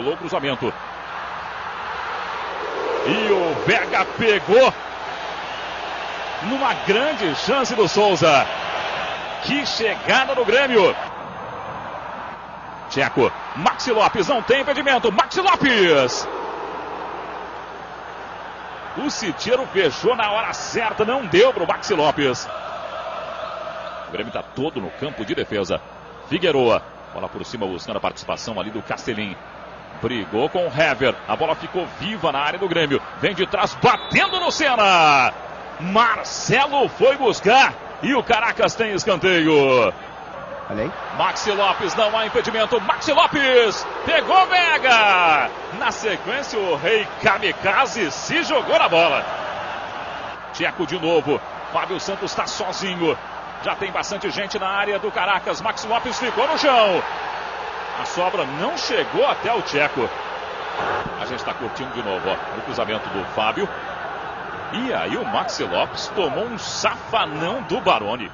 Rolou o cruzamento. E o Vega pegou numa grande chance do Souza. Que chegada do Grêmio. Tcheco. Maxi Lopes não tem impedimento. Maxi Lopes. O Citeiro fechou na hora certa. Não deu para o Maxi Lopes. O Grêmio está todo no campo de defesa. Figueroa. Bola por cima buscando a participação ali do Castelim. Brigou com o Hever. A bola ficou viva na área do Grêmio. Vem de trás, batendo no Senna. Marcelo foi buscar. E o Caracas tem escanteio. Olha aí. Maxi Lopes, não há impedimento. Maxi Lopes pegou Vega. Na sequência, o Rei Kamikaze se jogou na bola. Tcheco de novo. Fábio Santos está sozinho. Já tem bastante gente na área do Caracas. Maxi Lopes ficou no chão. A sobra não chegou até o Tcheco. A gente está curtindo de novo, ó, o cruzamento do Fábio. E aí o Maxi Lopes tomou um safanão do Baroni.